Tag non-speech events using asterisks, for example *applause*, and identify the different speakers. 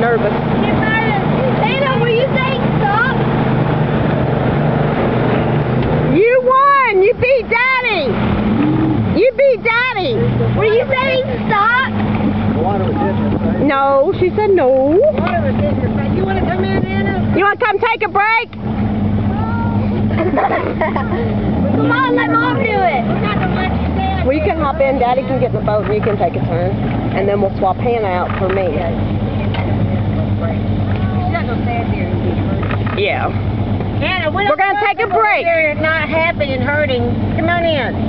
Speaker 1: nervous.
Speaker 2: Hannah, were you saying stop?
Speaker 1: You won! You beat Daddy! You beat Daddy!
Speaker 2: Were you saying stop?
Speaker 1: No, she said no.
Speaker 2: You want to come in, Hannah?
Speaker 1: You want to come take a break? *laughs*
Speaker 2: Come on, let mom do it.
Speaker 1: You can hop in. Daddy can get in the boat and you can take a turn. And then we'll swap Hannah out for me.
Speaker 2: Hurt. Hannah, we
Speaker 1: We're gonna take a break.
Speaker 2: They're not happy and hurting. Come on in.